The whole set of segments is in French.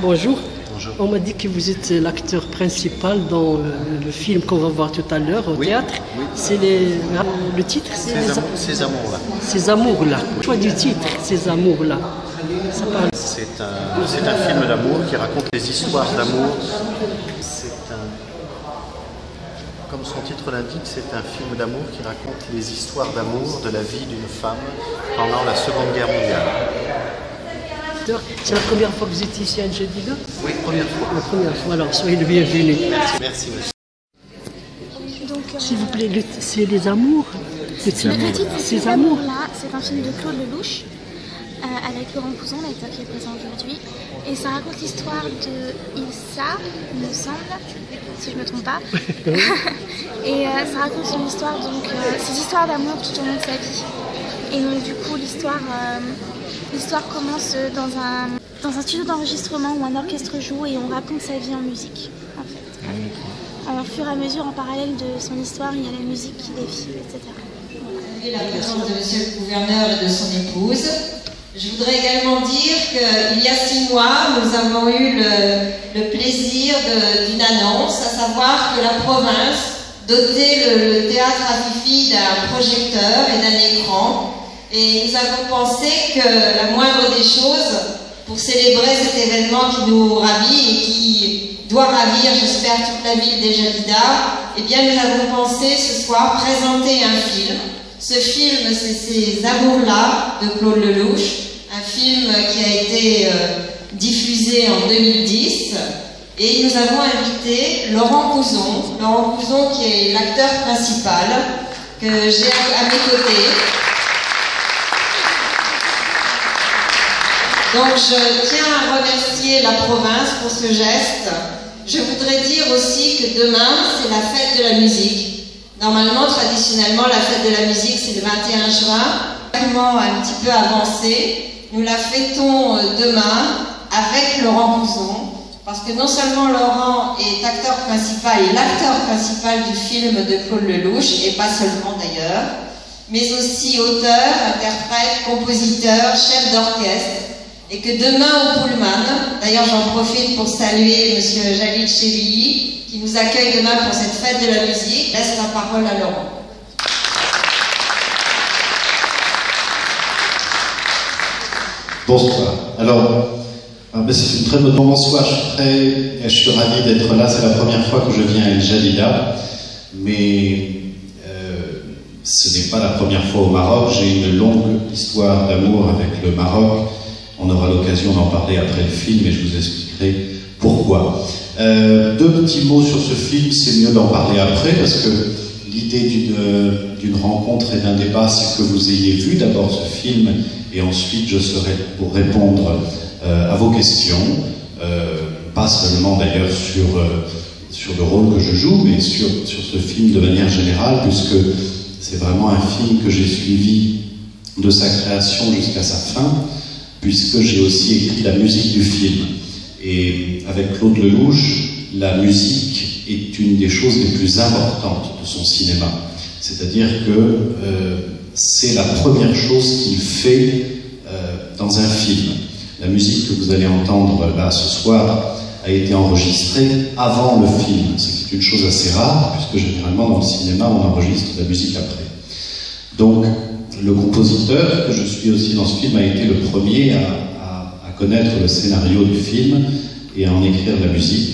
Bonjour. Bonjour. On m'a dit que vous êtes l'acteur principal dans le film qu'on va voir tout à l'heure au Oui, théâtre. oui. C'est les... le titre, c'est Ces, les- amours-là. ces amours-là. Choix du titre, ces amours-là. Parle. C'est un, c'est un film d'amour qui raconte les histoires d'amour. C'est un. Comme son titre l'indique, c'est un film d'amour qui raconte les histoires d'amour de la vie d'une femme pendant la Seconde Guerre mondiale. C'est la première fois que vous êtes ici à Angelina Oui, première fois. La première fois, alors soyez le bienvenu. Merci, merci monsieur. S'il vous plaît, le- c'est les amours Le titre, c'est Ces Ces amours. amours-là, c'est un film de Claude Lelouch euh, avec Laurent Pouzon, l'acteur qui est présent aujourd'hui. Et ça raconte l'histoire de Ilsa, il me semble, si je ne me trompe pas. et euh, ça raconte son histoire, donc euh, ses histoires d'amour tout au long de sa vie. Et donc du coup, l'histoire euh, l'histoire commence dans un, dans un studio d'enregistrement où un orchestre joue et on raconte sa vie en musique, en fait. Au fur et à mesure, en parallèle de son histoire, il y a la musique qui défile, etc. la présence de Monsieur le gouverneur et de son épouse. Je voudrais également dire qu'il y a six mois, nous avons eu le, le plaisir d'une annonce, à savoir que la province dotait le, le théâtre à Fifi d'un projecteur et d'un écran. Et nous avons pensé que la moindre des choses, pour célébrer cet événement qui nous ravit et qui doit ravir, j'espère, toute la ville des Jalidas, eh bien, nous avons pensé ce soir présenter un film. Ce film, c'est Ces Amours-là de Claude Lelouch, un film qui a été euh, diffusé en 2010. Et nous avons invité Laurent Couzon, Laurent Couzon qui est l'acteur principal que j'ai à mes côtés. Donc je tiens à remercier la province pour ce geste. Je voudrais dire aussi que demain, c'est la fête de la musique. Normalement, traditionnellement, la fête de la musique, c'est le 21 juin. Vraiment un petit peu avancé. Nous la fêtons euh, demain avec Laurent Couzon. Parce que non seulement Laurent est acteur principal et l'acteur principal du film de Claude Lelouch, et pas seulement d'ailleurs, mais aussi auteur, interprète, compositeur, chef d'orchestre. Et que demain au Pullman, d'ailleurs j'en profite pour saluer Monsieur Jalil Chevilly, qui nous accueille demain pour cette fête de la musique, laisse la parole à Laurent. Bonsoir. Alors, ah c'est une très bonne bonsoir. Je suis, très, je suis ravi d'être là. C'est la première fois que je viens à El Jalila, mais euh, ce n'est pas la première fois au Maroc. J'ai une longue histoire d'amour avec le Maroc. On aura l'occasion d'en parler après le film et je vous expliquerai pourquoi. Euh, deux petits mots sur ce film, c'est mieux d'en parler après parce que l'idée d'une d'une rencontre et d'un débat, c'est que vous ayez vu d'abord ce film et ensuite je serai pour répondre euh, à vos questions, euh, pas seulement d'ailleurs sur, euh, sur le rôle que je joue, mais sur, sur ce film de manière générale, puisque c'est vraiment un film que j'ai suivi de sa création jusqu'à sa fin, puisque j'ai aussi écrit la musique du film. Et avec Claude Lelouch, la musique est une des choses les plus importantes de son cinéma. C'est-à-dire que euh, c'est la première chose qu'il fait euh, dans un film. La musique que vous allez entendre là ce soir a été enregistrée avant le film, ce qui est une chose assez rare, puisque généralement dans le cinéma on enregistre la musique après. Donc le compositeur, que je suis aussi dans ce film, a été le premier à, connaître le scénario du film et à en écrire la musique.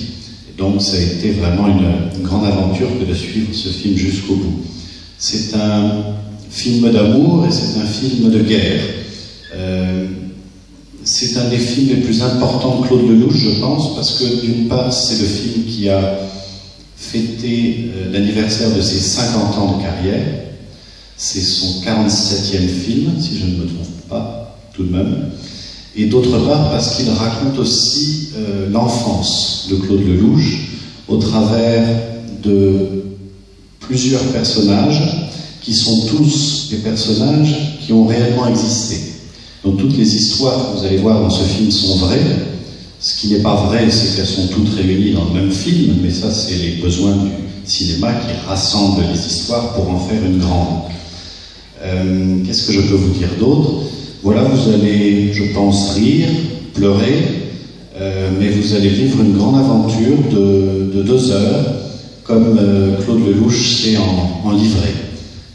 Donc ça a été vraiment une, une grande aventure que de suivre ce film jusqu'au bout. C'est un film d'amour et c'est un film de guerre. Euh, c'est un des films les plus importants de Claude Lelouch, je pense, parce que d'une part, c'est le film qui a fêté euh, l'anniversaire de ses 50 ans de carrière. C'est son 47e film, si je ne me trompe pas, tout de même. Et d'autre part, parce qu'il raconte aussi euh, l'enfance de Claude Lelouch au travers de plusieurs personnages qui sont tous des personnages qui ont réellement existé. Donc toutes les histoires que vous allez voir dans ce film sont vraies. Ce qui n'est pas vrai, c'est qu'elles sont toutes réunies dans le même film, mais ça, c'est les besoins du cinéma qui rassemblent les histoires pour en faire une grande. Euh, Qu'est-ce que je peux vous dire d'autre? Voilà, vous allez, je pense, rire, pleurer, euh, mais vous allez vivre une grande aventure de, deux heures, comme euh, Claude Lelouch sait en, en livrer.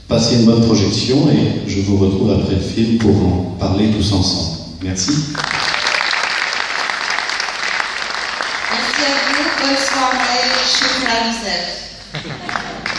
Passez une bonne projection et je vous retrouve après le film pour en parler tous ensemble. Merci. Merci à vous, bonne soirée,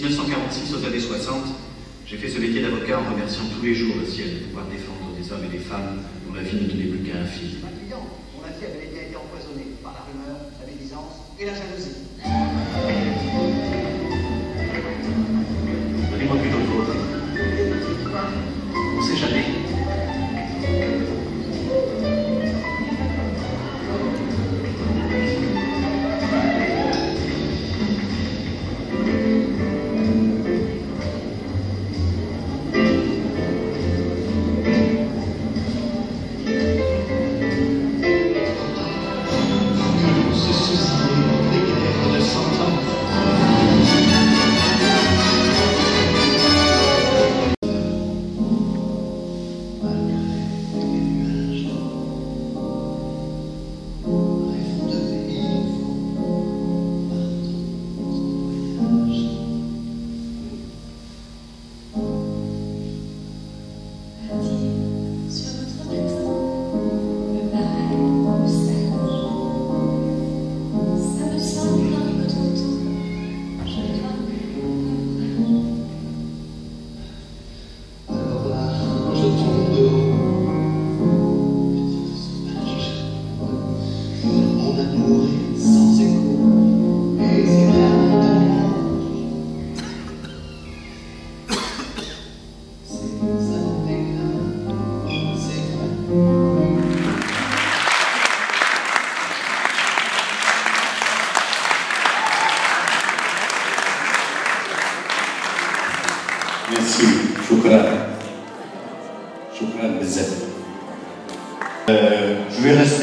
1946 aux années 60, j'ai fait ce métier d'avocat en remerciant tous les jours le ciel de pouvoir défendre des hommes et des femmes dont la vie ne tenait plus qu'à un fil.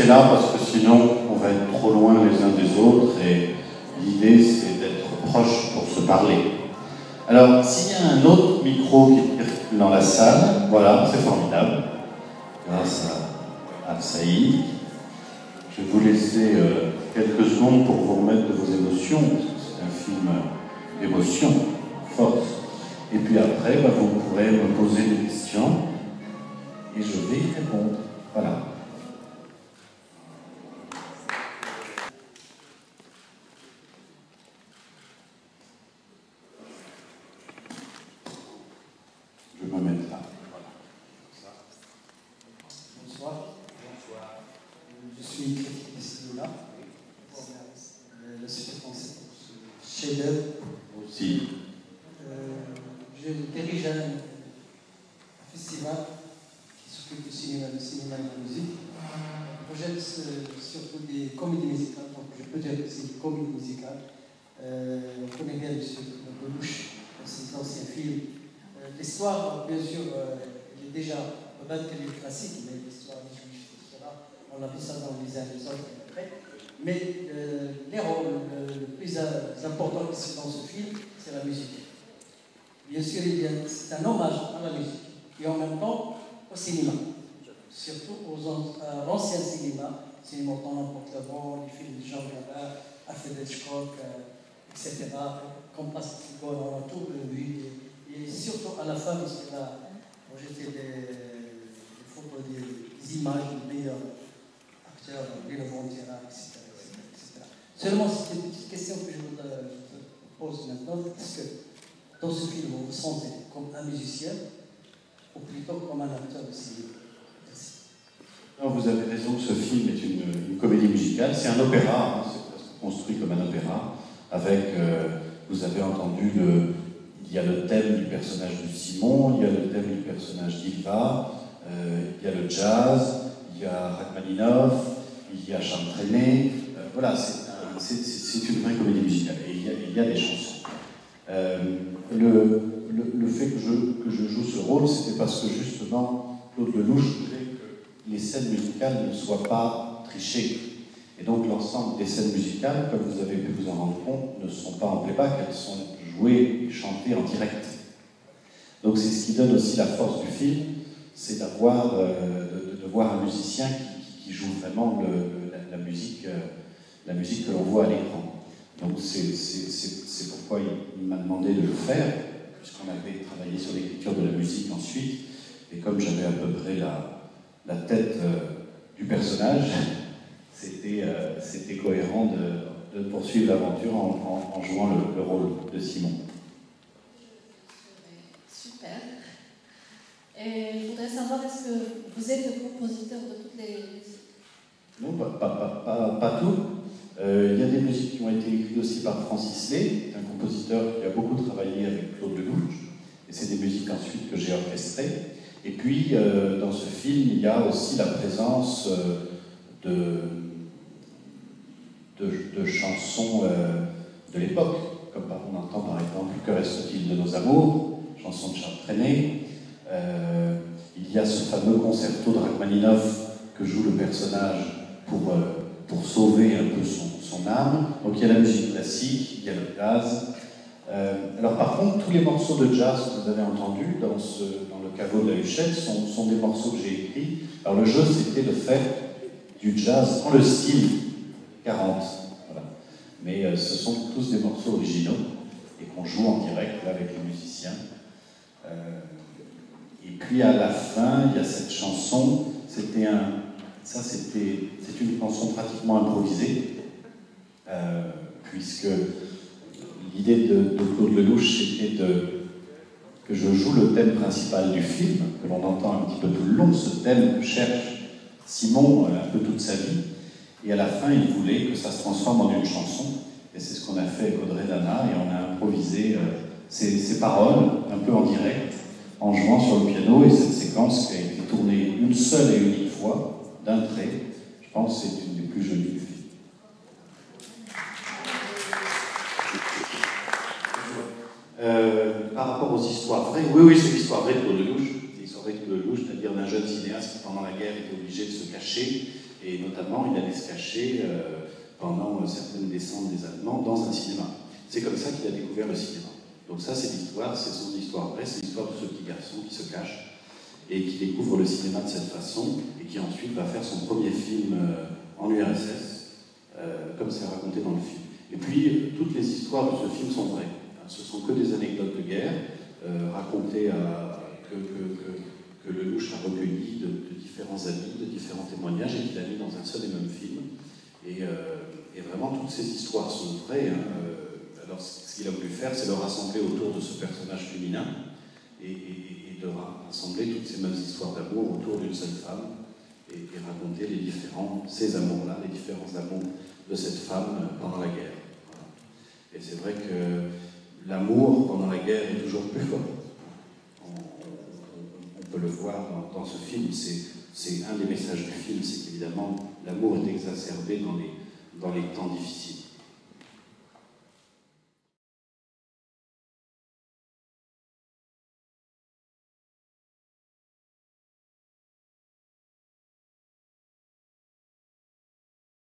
Parce que sinon on va être trop loin les uns des autres et l'idée c'est d'être proche pour se parler. Alors s'il y a un autre micro qui circule dans la salle, voilà, c'est formidable. grâce à, à Saïd. Je vais vous laisser euh, quelques secondes pour vous remettre de vos émotions. C'est un film d'émotion forte. Et puis après, bah, vous pourrez me poser des questions et je vais y répondre. Voilà. Je vais me mettre là. Voilà. Bonsoir. Bonsoir. Je suis critique de cinéma. Le Super français pour ce chef-d'œuvre. Aussi. Euh, je dirige un, un festival qui s'occupe du cinéma, du cinéma et de la musique. On projette euh, surtout des comédies musicales, donc je peux dire que c'est des comédies musicales. Euh, on connaît bien Monsieur Belouche, c'est ancien film. Euh, l'histoire, bien sûr, euh, elle est déjà, est classique, mais l'histoire des Juifs, etc. On a vu ça dans les uns les autres. Mais euh, les rôles le, le plus euh, important qui sont dans ce film, c'est la musique. Bien sûr, c'est un hommage à la musique et en même temps au cinéma, surtout aux an- à l'ancien cinéma, dans n'importe le les films de Jean Gabin, Alfred Hitchcock, euh, etc. Comme passe on a tout vu. Et, et surtout à la fin, parce que là, projeté des, des photos, des, des images des meilleurs acteurs, les Levantera, etc., etc.. Seulement, c'est une petite question que je vous, euh, pose maintenant. Est-ce que dans ce film, vous vous sentez comme un musicien ou plutôt comme un acteur de cinéma Merci. Vous avez raison, ce film est une, comédie musicale. C'est un opéra, hein, c'est construit comme un opéra, avec, euh, vous avez entendu, le, il y a le thème du personnage de Simon, il y a le thème du personnage d'Ilva, euh, il y a le jazz, il y a Rachmaninoff, il y a Charles Trenet. Euh, voilà, c'est un- c'est- c'est- c'est une vraie comédie musicale et il y a, des chansons. Euh, le, fait que je, que je joue ce rôle, c'était parce que justement, Claude Lelouch voulait que les scènes musicales ne soient pas trichées. Et donc l'ensemble des scènes musicales, comme vous avez pu vous en rendre compte, ne sont pas en playback, elles sont jouées et chantées en direct. Donc c'est ce qui donne aussi la force du film, c'est d'avoir euh, de, voir un musicien qui, joue vraiment euh, la musique que l'on voit à l'écran. Donc c'est pourquoi il, m'a demandé de le faire, puisqu'on avait travaillé sur l'écriture de la musique ensuite, et comme j'avais à peu près la, tête euh, du personnage, c'était cohérent de, de poursuivre l'aventure en, en- en jouant le, le rôle de Simon. Super. Et je voudrais savoir, est-ce que vous êtes le compositeur de toutes les musiques? Non, pas, pas, pas, pas- pas tout. Euh, il y a des musiques qui ont été écrites aussi par Francis Lay, un compositeur qui a beaucoup travaillé avec Claude Lelouch. Et c'est des musiques ensuite que j'ai orchestrées. Et puis, euh, dans ce film, il y a aussi la présence euh, de, de, chansons euh, de l'époque, comme on entend par exemple Que reste-t-il de nos amours, chanson de Charles Trenet. Euh, il y a ce fameux concerto de Rachmaninoff que joue le personnage pour, euh, pour sauver un peu son, son âme. Donc il y a la musique classique, il y a le jazz. Alors par contre, tous les morceaux de jazz que vous avez entendus dans, dans le caveau de la Huchette sont, sont des morceaux que j'ai écrits. Alors le jeu, c'était de faire du jazz dans le style 40. Voilà. Mais euh, ce sont tous des morceaux originaux et qu'on joue en direct avec les musiciens. Euh, et puis à la fin, il y a cette chanson. C'était un, ça c'était, c'est une chanson pratiquement improvisée, euh, puisque l'idée de, de Claude Lelouch c'était de, que je joue le thème principal du film, que l'on entend un petit peu tout le long, ce thème que cherche Simon un peu toute sa vie. Et à la fin, il voulait que ça se transforme en une chanson. Et c'est ce qu'on a fait avec Audrey Dana, et on a improvisé euh, ces, paroles un peu en direct, en jouant sur le piano. Et cette séquence qui a été tournée une seule et unique fois, d'un trait, je pense que c'est une des plus jolies du film. Euh, par rapport aux histoires vraies, oui, oui, c'est l'histoire vraie de Claude Lelouch. C'est l'histoire vraie de Claude Lelouch, c'est-à-dire d'un jeune cinéaste qui, pendant la guerre, était obligé de se cacher. Et notamment, il allait se cacher euh, pendant euh, certaines descentes des Allemands dans un cinéma. C'est comme ça qu'il a découvert le cinéma. Donc ça, c'est l'histoire, c'est son histoire vraie, c'est l'histoire de ce petit garçon qui se cache. et qui découvre le cinéma de cette façon et qui ensuite va faire son premier film euh, en URSS, comme c'est raconté dans le film. Et puis, toutes les histoires de ce film sont vraies. Ce sont que des anecdotes de guerre racontées à, Lelouch a recueillies de, différents amis, de différents témoignages et qu'il a mis dans un seul et même film. Et, et vraiment, toutes ces histoires sont vraies. Hein. Alors, ce qu'il a voulu faire, c'est le rassembler autour de ce personnage féminin et, de rassembler toutes ces mêmes histoires d'amour autour d'une seule femme et, raconter les différents, ces amours-là, les différents amours de cette femme pendant la guerre. Et c'est vrai que l'amour pendant la guerre est toujours plus fort. Le voir dans, ce film, c'est un des messages du film, c'est qu'évidemment l'amour est exacerbé dans les temps difficiles.